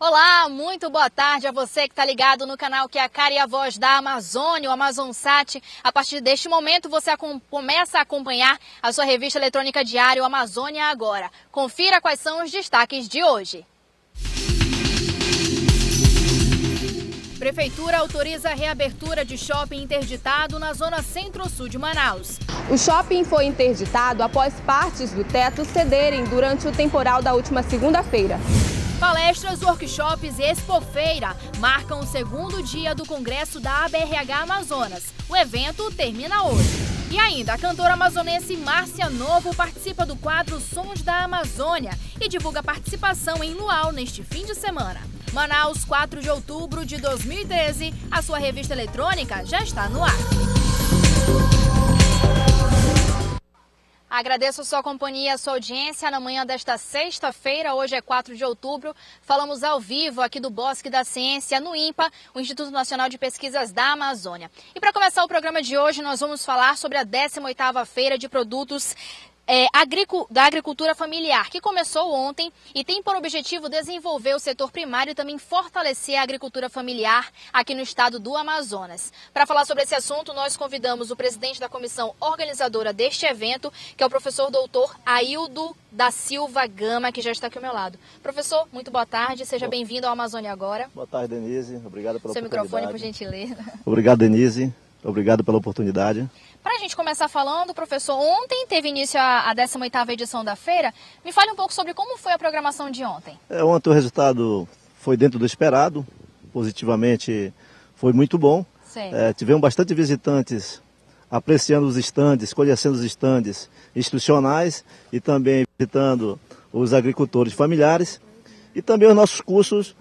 Olá, muito boa tarde a você que está ligado no canal que é a cara e a voz da Amazônia, o Amazonsat. A partir deste momento você começa a acompanhar a sua revista eletrônica diária, o Amazônia Agora. Confira quais são os destaques de hoje. Prefeitura autoriza a reabertura de shopping interditado na zona centro-sul de Manaus. O shopping foi interditado após partes do teto cederem durante o temporal da última segunda-feira. Palestras, workshops e expofeira marcam o segundo dia do Congresso da ABRH Amazonas. O evento termina hoje. E ainda, a cantora amazonense Márcia Novo participa do quadro Sons da Amazônia e divulga participação em Luau neste fim de semana. Manaus, 4 de outubro de 2013, a sua revista eletrônica já está no ar. Agradeço sua companhia, a sua audiência na manhã desta sexta-feira, hoje é 4 de outubro. Falamos ao vivo aqui do Bosque da Ciência, no INPA, o Instituto Nacional de Pesquisas da Amazônia. E para começar o programa de hoje, nós vamos falar sobre a 18ª Feira de Produtos é, da agricultura familiar, que começou ontem e tem por objetivo desenvolver o setor primário e também fortalecer a agricultura familiar aqui no estado do Amazonas. Para falar sobre esse assunto, nós convidamos o presidente da comissão organizadora deste evento, que é o professor doutor Aildo da Silva Gama, que já está aqui ao meu lado. Professor, muito boa tarde, seja bem-vindo ao Amazônia Agora. Boa tarde, Denise, obrigado pela Seu microfone, por gentileza. Obrigado, Denise, obrigado pela oportunidade. Para a gente começar falando, professor, ontem teve início a, a 18ª edição da feira. Me fale um pouco sobre como foi a programação de ontem. É, ontem o resultado foi dentro do esperado, positivamente foi muito bom. É, tivemos bastante visitantes apreciando os estandes, conhecendo os estandes institucionais e também visitando os agricultores familiares e também os nossos cursos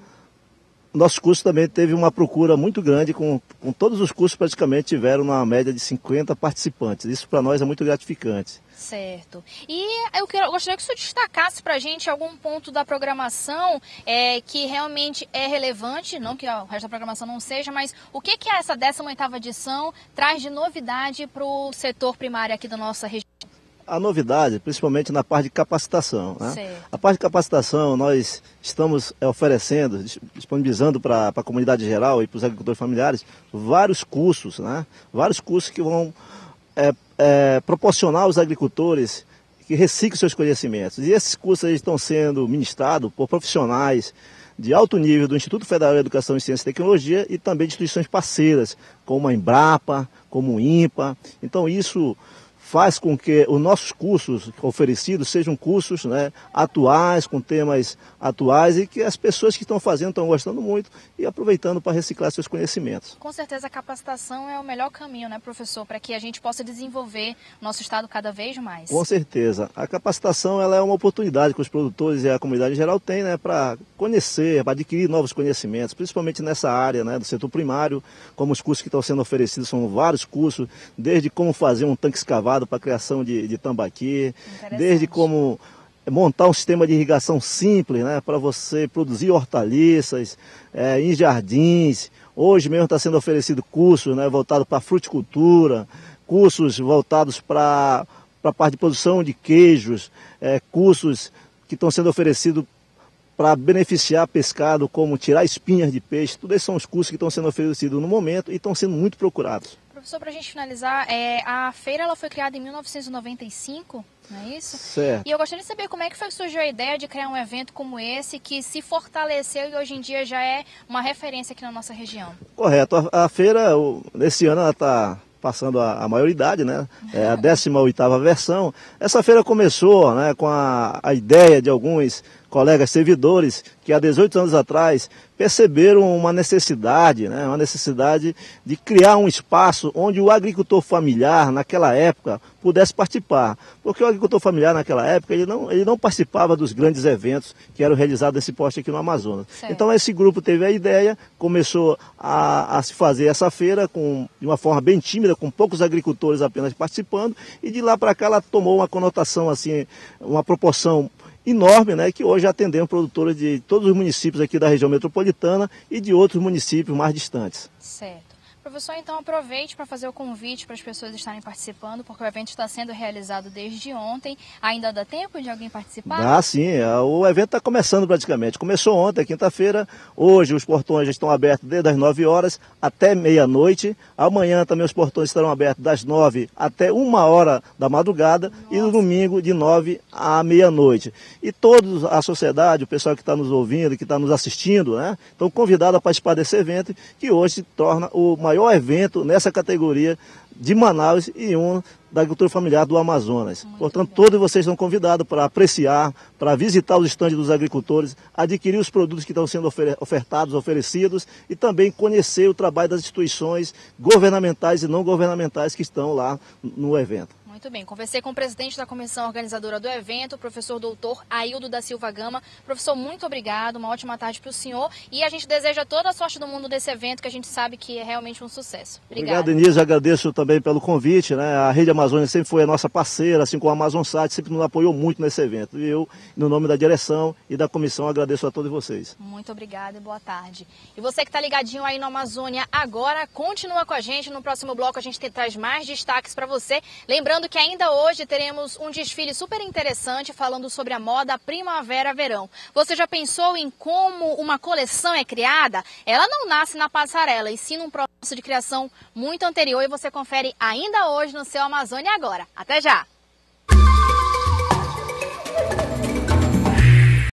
nosso curso também teve uma procura muito grande, com, com todos os cursos praticamente tiveram uma média de 50 participantes. Isso para nós é muito gratificante. Certo. E eu, quero, eu gostaria que senhor destacasse para a gente algum ponto da programação é, que realmente é relevante, não que o resto da programação não seja, mas o que, que essa 18ª edição traz de novidade para o setor primário aqui da nossa região? A novidade, principalmente na parte de capacitação. Né? A parte de capacitação, nós estamos é, oferecendo, disponibilizando para a comunidade geral e para os agricultores familiares vários cursos, né? vários cursos que vão é, é, proporcionar aos agricultores que reciclem seus conhecimentos. E esses cursos estão sendo ministrados por profissionais de alto nível do Instituto Federal de Educação Ciência e Tecnologia e também de instituições parceiras, como a Embrapa, como o INPA. Então isso faz com que os nossos cursos oferecidos sejam cursos né, atuais, com temas atuais e que as pessoas que estão fazendo estão gostando muito e aproveitando para reciclar seus conhecimentos. Com certeza a capacitação é o melhor caminho, né, professor, para que a gente possa desenvolver nosso estado cada vez mais. Com certeza. A capacitação ela é uma oportunidade que os produtores e a comunidade em geral têm né, para conhecer, para adquirir novos conhecimentos, principalmente nessa área né, do setor primário, como os cursos que estão sendo oferecidos são vários cursos, desde como fazer um tanque escavado para a criação de, de tambaqui, desde como montar um sistema de irrigação simples né, para você produzir hortaliças é, em jardins. Hoje mesmo está sendo oferecido cursos né, voltados para fruticultura, cursos voltados para a parte de produção de queijos, é, cursos que estão sendo oferecidos para beneficiar pescado, como tirar espinhas de peixe. Tudo esses são os cursos que estão sendo oferecidos no momento e estão sendo muito procurados. Professor, para a gente finalizar, é, a feira ela foi criada em 1995, não é isso? Certo. E eu gostaria de saber como é que foi que surgiu a ideia de criar um evento como esse, que se fortaleceu e hoje em dia já é uma referência aqui na nossa região. Correto. A, a feira, nesse ano, ela está passando a, a, maioridade, né? É a 18ª versão. Essa feira começou né, com a, a ideia de alguns colegas servidores que há 18 anos atrás perceberam uma necessidade, né, uma necessidade de criar um espaço onde o agricultor familiar, naquela época, pudesse participar. Porque o agricultor familiar, naquela época, ele não, ele não participava dos grandes eventos que eram realizados nesse poste aqui no Amazonas. Certo. Então, esse grupo teve a ideia, começou a, a se fazer essa feira com, de uma forma bem tímida, com poucos agricultores apenas participando, e de lá para cá ela tomou uma conotação, assim, uma proporção enorme, né, que hoje atendemos produtores de todos os municípios aqui da região metropolitana e de outros municípios mais distantes. Certo. Professor, então aproveite para fazer o convite para as pessoas estarem participando, porque o evento está sendo realizado desde ontem. Ainda dá tempo de alguém participar? Ah, sim. É, o evento está começando praticamente. Começou ontem, quinta-feira. Hoje os portões já estão abertos desde as 9 horas até meia-noite. Amanhã também os portões estarão abertos das 9 até uma hora da madrugada Nossa. e no domingo de 9 à meia-noite. E toda a sociedade, o pessoal que está nos ouvindo, que está nos assistindo, né, estão convidados a participar desse evento que hoje se torna o maior maior evento nessa categoria de Manaus e um da agricultura familiar do Amazonas. Muito Portanto, bem. todos vocês estão convidados para apreciar, para visitar os estandes dos agricultores, adquirir os produtos que estão sendo ofertados, oferecidos e também conhecer o trabalho das instituições governamentais e não governamentais que estão lá no evento. Muito bem, conversei com o presidente da comissão organizadora do evento, o professor doutor Aildo da Silva Gama. Professor, muito obrigado, uma ótima tarde para o senhor e a gente deseja toda a sorte do mundo desse evento, que a gente sabe que é realmente um sucesso. Obrigado, Denise, agradeço também pelo convite, né? A Rede Amazônia sempre foi a nossa parceira, assim como a Amazon Sat, sempre nos apoiou muito nesse evento. E eu, no nome da direção e da comissão, agradeço a todos vocês. Muito obrigada e boa tarde. E você que está ligadinho aí no Amazônia agora, continua com a gente. No próximo bloco a gente traz mais destaques para você. Lembrando Lembrando que ainda hoje teremos um desfile super interessante falando sobre a moda primavera-verão. Você já pensou em como uma coleção é criada? Ela não nasce na passarela, e sim num processo de criação muito anterior e você confere ainda hoje no seu Amazônia Agora. Até já!